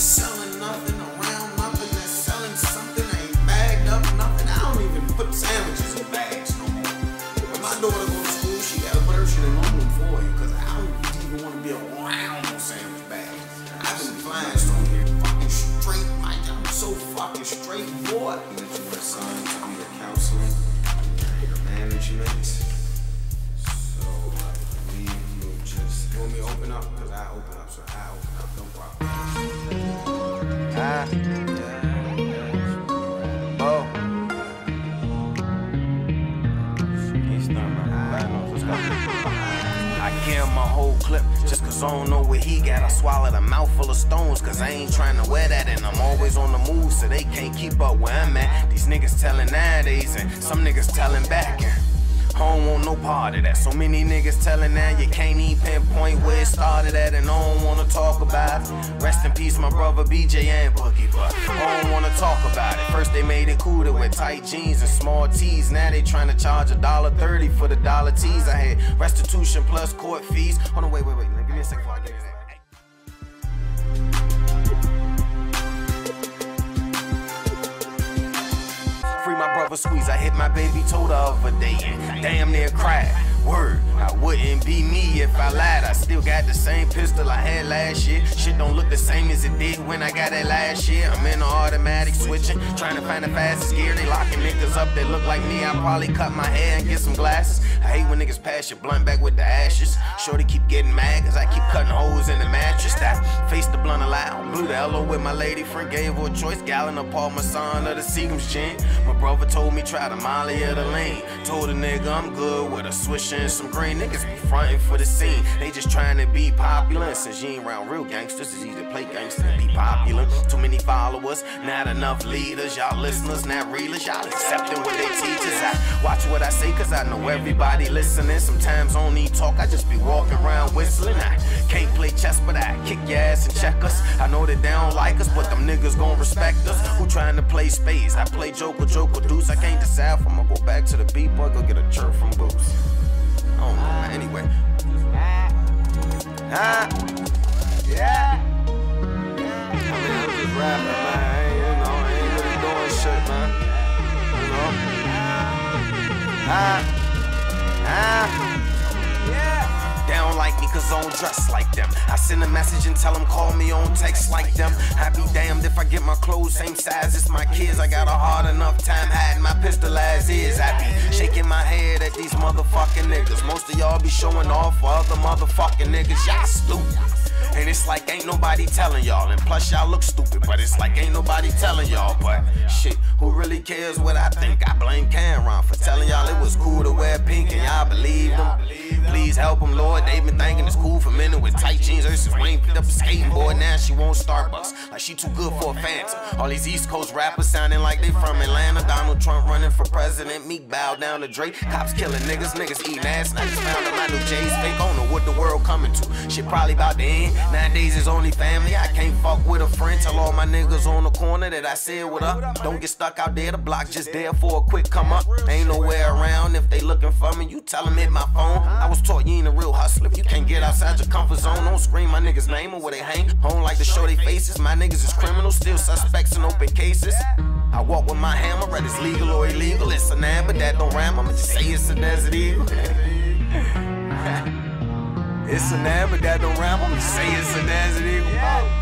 selling nothing, around nothing, that's selling something. I ain't bagged up nothing. I don't even put sandwiches in bags no more. When my daughter go to school, she gotta put her shit in normal for you, cause I don't even want to be around no sandwich bags. I've been flying so here, fucking straight, Mike. I'm so fucking straight, boy. That you were assigned to be a counseling, your management. Just want me to open up, cause I open up, so I open up, no problem. Ah, oh. He's starting to ride on. Let's go. I give him a whole clip just cause I don't know what he got. I swallowed a mouthful of stones cause I ain't trying to wear that. And I'm always on the move so they can't keep up where I'm at. These niggas telling nowadays and some niggas telling back. And I don't want no part of that. So many niggas telling now you can't even pinpoint where it started at, and I don't wanna talk about it. Rest in peace, my brother BJ and Boogie, but I don't wanna talk about it. First they made it cool to wear tight jeans and small tees. Now they trying to charge a dollar thirty for the dollar tees. I had restitution plus court fees. Hold on, wait, wait, wait. Give me a second before I get brother squeeze. I hit my baby toe the other day and damn near cried. Word, I wouldn't be me if I lied. I still got the same pistol I had last year. Shit don't look the same as it did when I got it last year. I'm in the automatic switching, trying to find the fastest gear. They locking niggas up that look like me. I probably cut my hair and get some glasses. I hate when niggas pass your blunt back with the ashes. Shorty keep getting mad cause I keep cutting holes in the mattress. I face the blunt aloud. Blew the hello with my lady friend, gave her a choice. Gallon of Paul Masson of the Seagram's gin. My brother told me try the Molly of the lane. Told a nigga I'm good with a swish and some green. Niggas be frontin' for the scene. They just trying to be popular. Since you ain't around real gangsters, it's easy to play gangster and be popular. Too many followers, not enough leaders. Y'all listeners, not reelers. Y'all accepting what they teach us. I watch what I say cause I know everybody listening. Sometimes I don't need talk, I just be walking around whistling. I can't play chess, but I kick your ass and check us. I know that they don't like us, but them niggas gon' respect us. Who trying to play spades? I play Joker, Joker, Deuce. I can't decide if I'ma go back to the beat or go get a chirp from Boots. Know, man. Anyway. Ah. Yeah. I mean, I'm just rapping, man. I ain't, you know, I ain't really doing shit, man. You know? Ah. Ah. They don't like me cause I don't dress like them. I send a message and tell them call me on text like them. I be damned if I get my clothes same size as my kids. I got a hard enough time hiding my pistol as is. I be shaking my head at these motherfucking niggas. Most of y'all be showing off for other motherfucking niggas. Y'all stupid. And it's like ain't nobody telling y'all. And plus y'all look stupid, but it's like ain't nobody telling y'all. But shit, who really cares what I think? I blame Cam'ron for telling y'all it was cool to wear pink and y'all believed. Please help them, Lord. They've been thinking it's cool for men with tight jeans. Since Wayne picked up a skating board, now she want Starbucks. Like she too good for a Fanta. All these East Coast rappers sounding like they from Atlanta. Donald Trump running for president. Meek bow down to Drake. Cops killing niggas, niggas eating ass. Just found my new J's fake. Don't what the world coming to. Shit probably about to end. Nowadays it's only family. I can't fuck with a friend. Tell all my niggas on the corner that I said what up. Don't get stuck out there. The block just there for a quick come up. Ain't nowhere around if they looking for me. You tell them hit my phone. I was taught you ain't a real hustler. If you can't get outside your comfort zone, don't scream my niggas' name or where they hang. I don't like to show they faces. My niggas is criminals, still suspects in open cases. I walk with my hammer, whether it's legal or illegal. It's a name, but that don't rhyme. I'ma just say it's a desert eagle. it's a name, but that don't rhyme. I'ma just say it's a desert eagle.